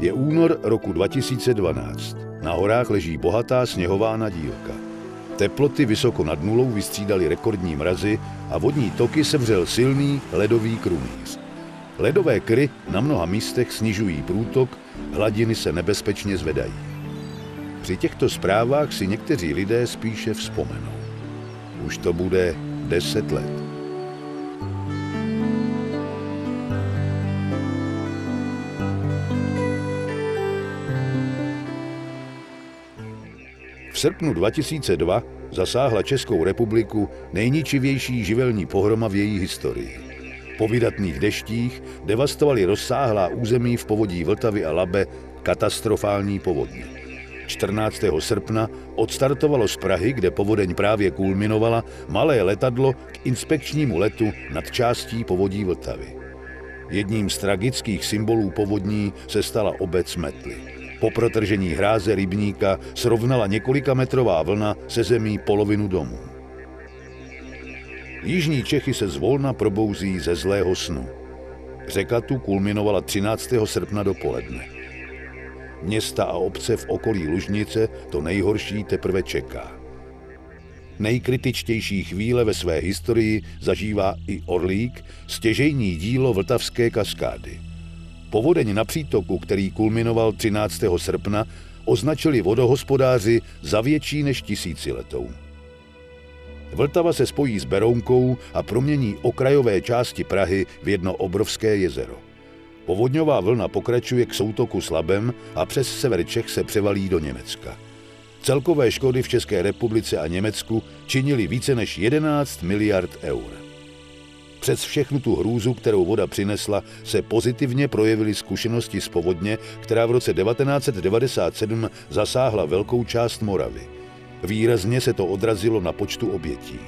Je únor roku 2012. Na horách leží bohatá sněhová nadílka. Teploty vysoko nad nulou vystřídaly rekordní mrazy a vodní toky sevřel silný ledový krumíř. Ledové kry na mnoha místech snižují průtok, hladiny se nebezpečně zvedají. Při těchto zprávách si někteří lidé spíše vzpomenou. Už to bude deset let. V srpnu 2002 zasáhla Českou republiku nejničivější živelní pohroma v její historii. Po vydatných deštích devastovali rozsáhlá území v povodí Vltavy a Labe katastrofální povodně. 14. srpna odstartovalo z Prahy, kde povodeň právě kulminovala, malé letadlo k inspekčnímu letu nad částí povodí Vltavy. Jedním z tragických symbolů povodní se stala obec Metly. Po protržení hráze rybníka srovnala několika metrová vlna se zemí polovinu domů. Jižní Čechy se zvolna probouzí ze zlého snu. Řeka tu kulminovala 13. srpna dopoledne. Města a obce v okolí Lužnice to nejhorší teprve čeká. Nejkritičtější chvíle ve své historii zažívá i Orlík, stěžejní dílo Vltavské kaskády. Povodeň na přítoku, který kulminoval 13. srpna, označili vodohospodáři za větší než tisíciletou. Vltava se spojí s Berounkou a promění okrajové části Prahy v jedno obrovské jezero. Povodňová vlna pokračuje k soutoku Slabem a přes sever Čech se převalí do Německa. Celkové škody v České republice a Německu činily více než 11 miliard eur. Přes všechnu tu hrůzu, kterou voda přinesla, se pozitivně projevily zkušenosti z povodně, která v roce 1997 zasáhla velkou část Moravy. Výrazně se to odrazilo na počtu obětí.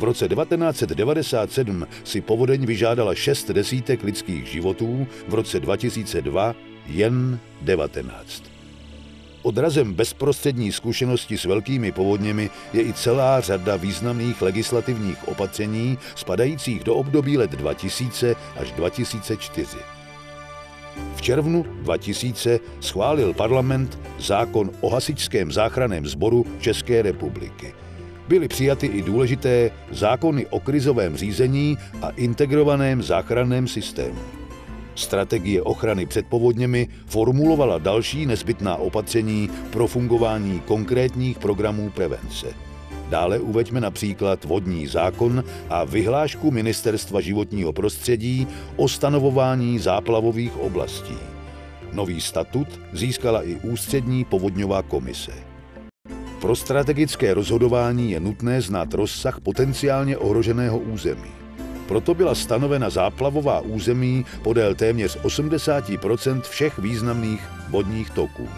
V roce 1997 si povodeň vyžádala šest desítek lidských životů, v roce 2002 jen 19. Odrazem bezprostřední zkušenosti s velkými povodněmi je i celá řada významných legislativních opatření spadajících do období let 2000 až 2004. V červnu 2000 schválil parlament zákon o hasičském záchranném sboru České republiky. Byly přijaty i důležité zákony o krizovém řízení a integrovaném záchranném systému. Strategie ochrany před povodněmi formulovala další nezbytná opatření pro fungování konkrétních programů prevence. Dále uveďme například vodní zákon a vyhlášku Ministerstva životního prostředí o stanovování záplavových oblastí. Nový statut získala i Ústřední povodňová komise. Pro strategické rozhodování je nutné znát rozsah potenciálně ohroženého území. Proto byla stanovena záplavová území podél téměř 80% všech významných vodních toků.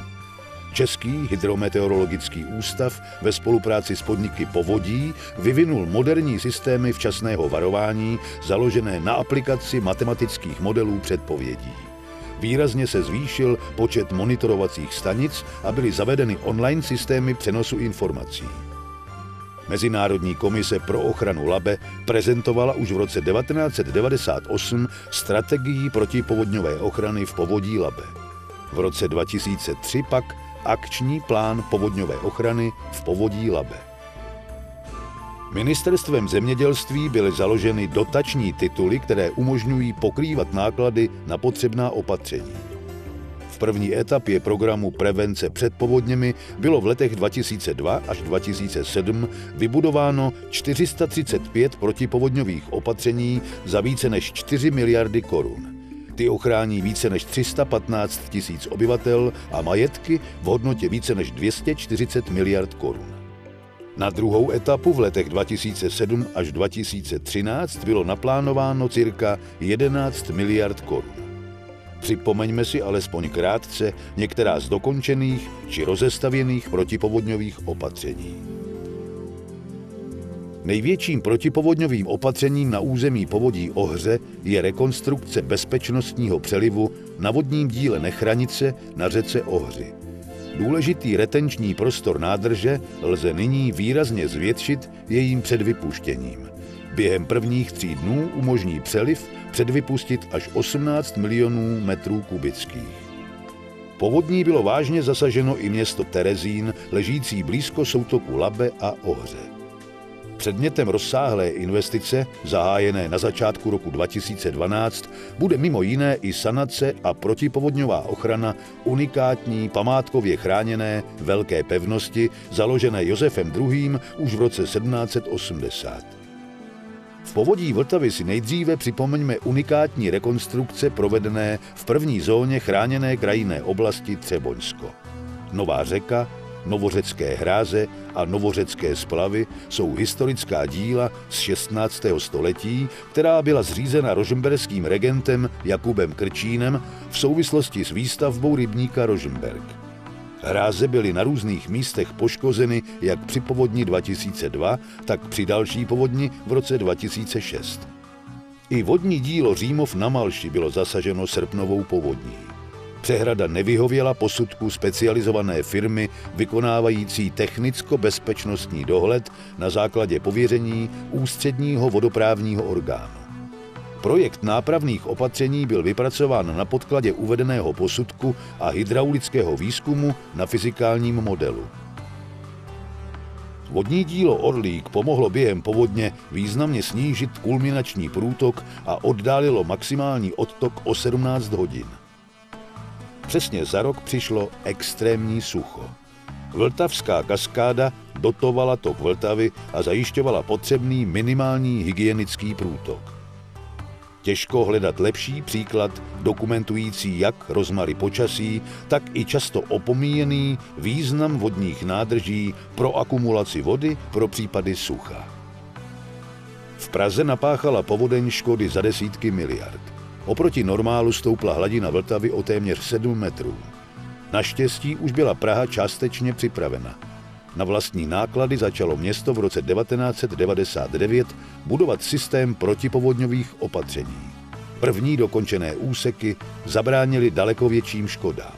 Český hydrometeorologický ústav ve spolupráci s podniky Povodí vyvinul moderní systémy včasného varování založené na aplikaci matematických modelů předpovědí. Výrazně se zvýšil počet monitorovacích stanic a byly zavedeny online systémy přenosu informací. Mezinárodní komise pro ochranu Labe prezentovala už v roce 1998 strategii protipovodňové ochrany v povodí Labe. V roce 2003 pak akční plán povodňové ochrany v povodí Labe. Ministerstvem zemědělství byly založeny dotační tituly, které umožňují pokrývat náklady na potřebná opatření. V první etapě programu prevence před povodněmi bylo v letech 2002 až 2007 vybudováno 435 protipovodňových opatření za více než 4 miliardy korun. Ty ochrání více než 315 tisíc obyvatel a majetky v hodnotě více než 240 miliard korun. Na druhou etapu v letech 2007 až 2013 bylo naplánováno cirka 11 miliard korun. Připomeňme si alespoň krátce některá z dokončených či rozestavěných protipovodňových opatření. Největším protipovodňovým opatřením na území povodí Ohře je rekonstrukce bezpečnostního přelivu na vodním díle Nechranice na řece Ohři. Důležitý retenční prostor nádrže lze nyní výrazně zvětšit jejím předvypuštěním. Během prvních tří dnů umožní přeliv předvypustit až 18 milionů metrů kubických. Povodní bylo vážně zasaženo i město Terezín, ležící blízko soutoku Labe a Ohře. Předmětem rozsáhlé investice, zahájené na začátku roku 2012, bude mimo jiné i sanace a protipovodňová ochrana unikátní památkově chráněné velké pevnosti, založené Josefem II. už v roce 1780. V povodí Vltavy si nejdříve připomeňme unikátní rekonstrukce provedené v první zóně chráněné krajinné oblasti Třeboňsko. Nová řeka, Novořecké hráze a Novořecké splavy jsou historická díla z 16. století, která byla zřízena rožmberským regentem Jakubem Krčínem v souvislosti s výstavbou rybníka Rožmberg. Hráze byly na různých místech poškozeny jak při povodni 2002, tak při další povodni v roce 2006. I vodní dílo Římov na Malši bylo zasaženo srpnovou povodní. Přehrada nevyhověla posudku specializované firmy vykonávající technicko-bezpečnostní dohled na základě pověření ústředního vodoprávního orgánu. Projekt nápravných opatření byl vypracován na podkladě uvedeného posudku a hydraulického výzkumu na fyzikálním modelu. Vodní dílo Orlík pomohlo během povodně významně snížit kulminační průtok a oddálilo maximální odtok o 17 hodin. Přesně za rok přišlo extrémní sucho. Vltavská kaskáda dotovala tok Vltavy a zajišťovala potřebný minimální hygienický průtok. Těžko hledat lepší příklad dokumentující jak rozmary počasí, tak i často opomíjený význam vodních nádrží pro akumulaci vody pro případy sucha. V Praze napáchala povodeň škody za desítky miliard. Oproti normálu stoupla hladina Vltavy o téměř 7 metrů. Naštěstí už byla Praha částečně připravena. Na vlastní náklady začalo město v roce 1999 budovat systém protipovodňových opatření. První dokončené úseky zabránili daleko větším škodám.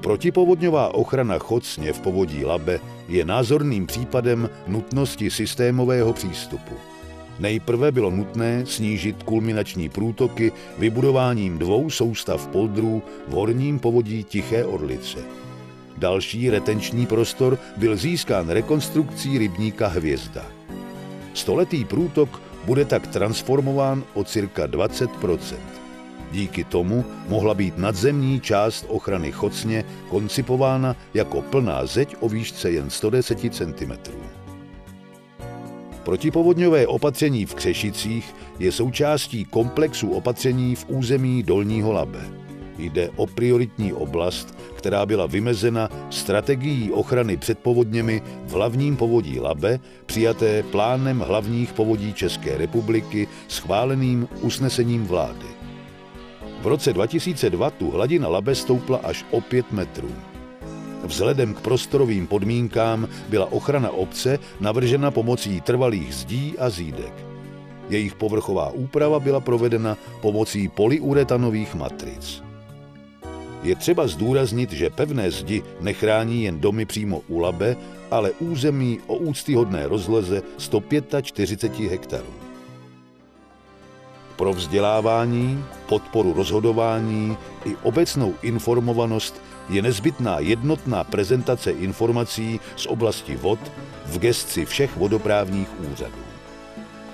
Protipovodňová ochrana Chocně v povodí Labe je názorným případem nutnosti systémového přístupu. Nejprve bylo nutné snížit kulminační průtoky vybudováním dvou soustav poldrů v horním povodí Tiché Orlice. Další retenční prostor byl získán rekonstrukcí rybníka Hvězda. Stoletý průtok bude tak transformován o cirka 20% Díky tomu mohla být nadzemní část ochrany Chocně koncipována jako plná zeď o výšce jen 110 cm. Protipovodňové opatření v Křešicích je součástí komplexu opatření v území Dolního Labe. Jde o prioritní oblast, která byla vymezena strategií ochrany před povodněmi v hlavním povodí Labe, přijaté plánem hlavních povodí České republiky, schváleným usnesením vlády. V roce 2002 tu hladina Labe stoupla až o 5 metrů. Vzhledem k prostorovým podmínkám byla ochrana obce navržena pomocí trvalých zdí a zídek. Jejich povrchová úprava byla provedena pomocí polyuretanových matric. Je třeba zdůraznit, že pevné zdi nechrání jen domy přímo u Labe, ale území o úctyhodné rozleze 145 hektarů. Pro vzdělávání, podporu rozhodování i obecnou informovanost je nezbytná jednotná prezentace informací z oblasti vod v gesci všech vodoprávních úřadů.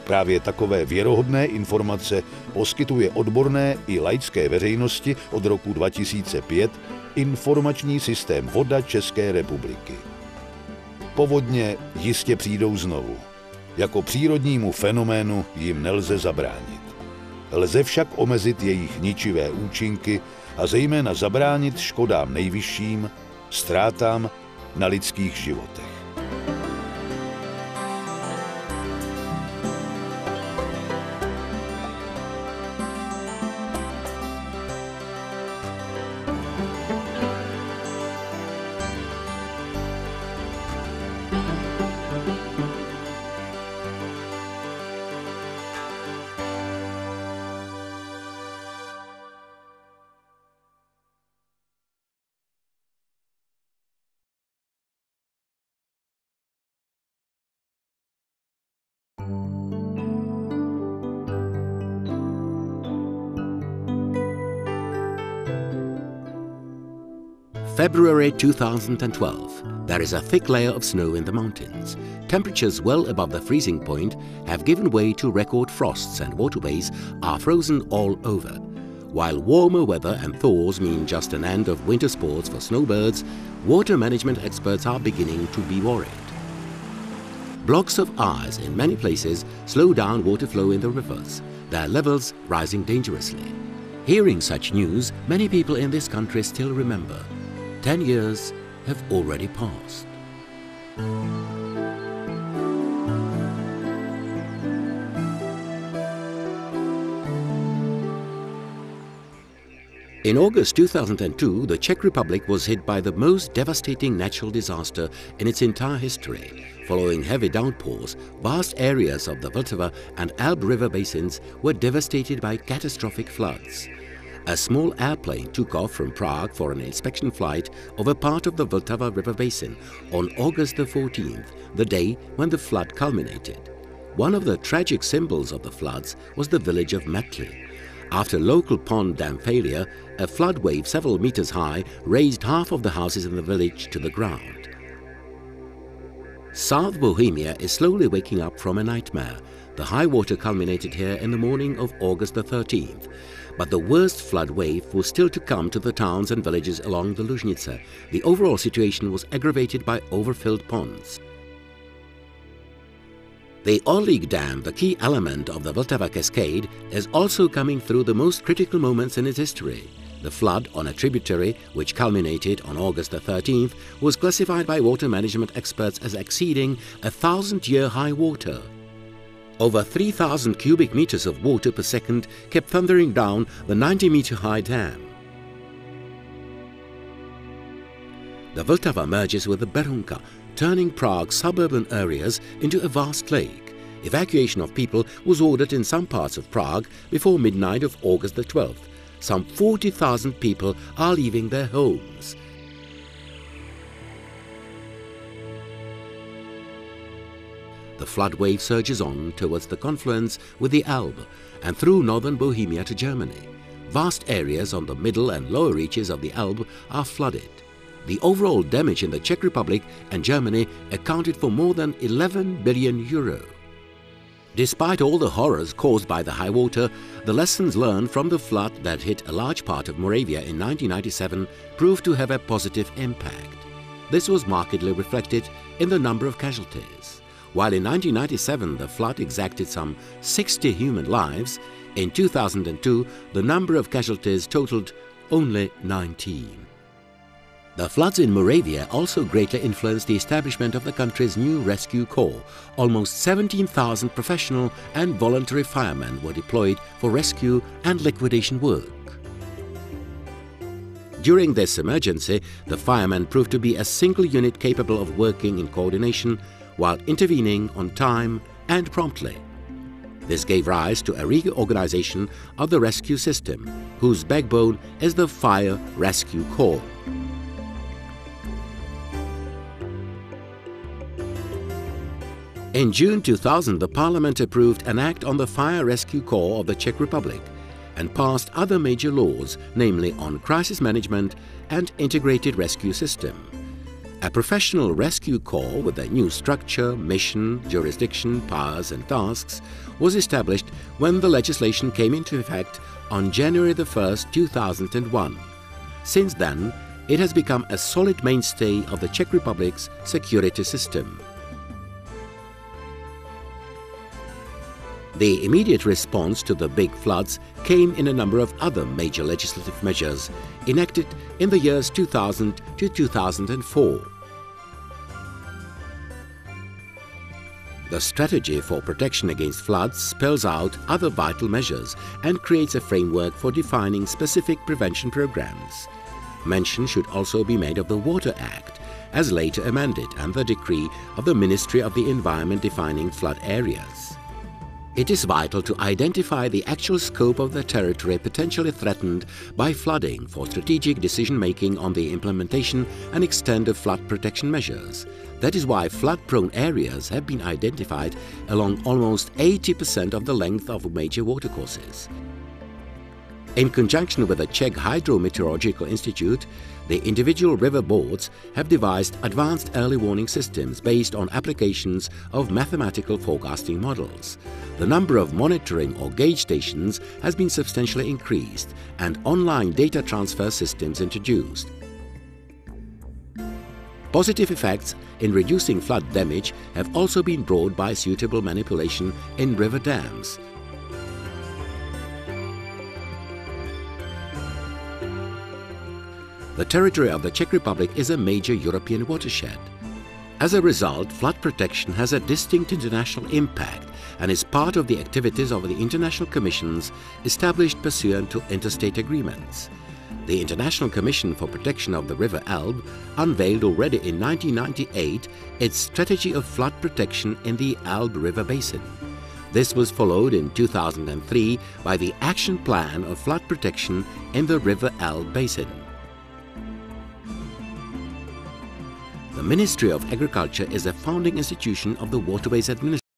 Právě takové věrohodné informace poskytuje odborné i laické veřejnosti od roku 2005 informační systém Voda České republiky. Povodně jistě přijdou znovu. Jako přírodnímu fenoménu jim nelze zabránit. Lze však omezit jejich ničivé účinky a zejména zabránit škodám nejvyšším, ztrátám na lidských životech. February 2012. There is a thick layer of snow in the mountains. Temperatures well above the freezing point have given way to record frosts and waterways are frozen all over. While warmer weather and thaws mean just an end of winter sports for snowbirds, water management experts are beginning to be worried. Blocks of ice in many places slow down water flow in the rivers, their levels rising dangerously. Hearing such news, many people in this country still remember. Ten years have already passed. In August 2002, the Czech Republic was hit by the most devastating natural disaster in its entire history. Following heavy downpours, vast areas of the Vltava and Elbe river basins were devastated by catastrophic floods. A small airplane took off from Prague for an inspection flight over part of the Vltava river basin on August the 14th, the day when the flood culminated. One of the tragic symbols of the floods was the village of Metli, after local pond dam failure, a flood wave several meters high raised half of the houses in the village to the ground. South Bohemia is slowly waking up from a nightmare. The high water culminated here in the morning of August the 13th. But the worst flood wave was still to come to the towns and villages along the Lužnice. The overall situation was aggravated by overfilled ponds. The Orlík Dam, the key element of the Vltava Cascade, is also coming through the most critical moments in its history. The flood on a tributary, which culminated on August the 13th, was classified by water management experts as exceeding a thousand-year high water. Over 3,000 cubic meters of water per second kept thundering down the 90-meter-high dam. The Vltava merges with the Berounka, turning Prague's suburban areas into a vast lake. Evacuation of people was ordered in some parts of Prague before midnight of August the 12th. Some 40,000 people are leaving their homes. Flood wave surges on towards the confluence with the Elbe and through northern Bohemia to Germany. Vast areas on the middle and lower reaches of the Elbe are flooded. The overall damage in the Czech Republic and Germany accounted for more than 11 billion euro. Despite all the horrors caused by the high water, the lessons learned from the flood that hit a large part of Moravia in 1997 proved to have a positive impact. This was markedly reflected in the number of casualties. While in 1997 the flood exacted some 60 human lives, in 2002 the number of casualties totaled only 19. The floods in Moravia also greatly influenced the establishment of the country's new rescue corps. Almost 17,000 professional and voluntary firemen were deployed for rescue and liquidation work. During this emergency, the firemen proved to be a single unit capable of working in coordination while intervening on time and promptly. This gave rise to a reorganization of the rescue system, whose backbone is the Fire Rescue Corps. In June 2000, the Parliament approved an act on the Fire Rescue Corps of the Czech Republic and passed other major laws, namely on crisis management and integrated rescue system. A professional rescue corps with a new structure, mission, jurisdiction, powers and tasks was established when the legislation came into effect on January 1, 2001. Since then, it has become a solid mainstay of the Czech Republic's security system. The immediate response to the big floods came in a number of other major legislative measures enacted in the years 2000 to 2004. The strategy for protection against floods spells out other vital measures and creates a framework for defining specific prevention programs. Mention should also be made of the Water Act, as later amended, and the decree of the Ministry of the Environment defining flood areas. It is vital to identify the actual scope of the territory potentially threatened by flooding for strategic decision-making on the implementation and extent of flood protection measures. That is why flood-prone areas have been identified along almost 80% of the length of major watercourses. In conjunction with the Czech Hydrometeorological Institute, The individual river boards have devised advanced early warning systems based on applications of mathematical forecasting models. The number of monitoring or gauge stations has been substantially increased and online data transfer systems introduced. Positive effects in reducing flood damage have also been brought by suitable manipulation in river dams. The territory of the Czech Republic is a major European watershed. As a result, flood protection has a distinct international impact and is part of the activities of the international commissions established pursuant to interstate agreements. The International Commission for Protection of the River Elbe unveiled already in 1998 its strategy of flood protection in the Elbe River Basin. This was followed in 2003 by the Action Plan of Flood Protection in the River Elbe Basin. The Ministry of Agriculture is a founding institution of the Waterways Administration